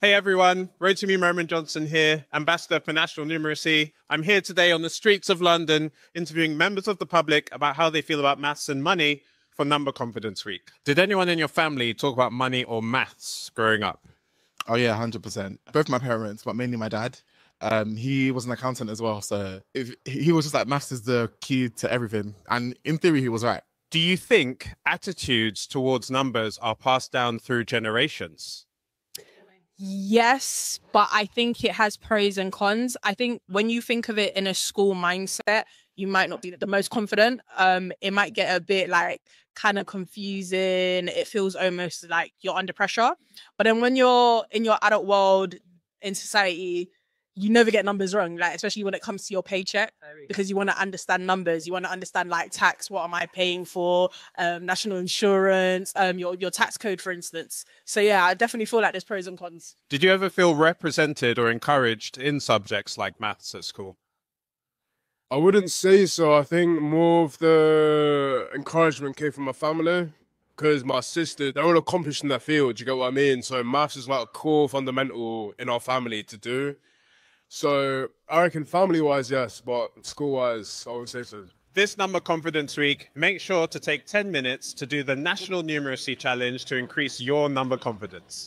Hey everyone, Rotimi Merriman Johnson here, Ambassador for National Numeracy. I'm here today on the streets of London interviewing members of the public about how they feel about maths and money for Number Confidence Week. Did anyone in your family talk about money or maths growing up? Oh yeah, hundred percent. Both my parents, but mainly my dad. Um, he was an accountant as well, so if, he was just like maths is the key to everything, and in theory he was right. Do you think attitudes towards numbers are passed down through generations? Yes, but I think it has pros and cons. I think when you think of it in a school mindset, you might not be the most confident. Um, it might get a bit like kind of confusing. It feels almost like you're under pressure. But then when you're in your adult world in society, you never get numbers wrong, like especially when it comes to your paycheck, because you want to understand numbers. You want to understand like tax. What am I paying for? Um, national insurance. Um, your your tax code, for instance. So yeah, I definitely feel like there's pros and cons. Did you ever feel represented or encouraged in subjects like maths at school? I wouldn't say so. I think more of the encouragement came from my family because my sister, they're all accomplished in their field. You get what I mean? So maths is like a core fundamental in our family to do. So I reckon family wise, yes, but school wise, I would say so. This Number Confidence Week, make sure to take 10 minutes to do the National Numeracy Challenge to increase your number confidence.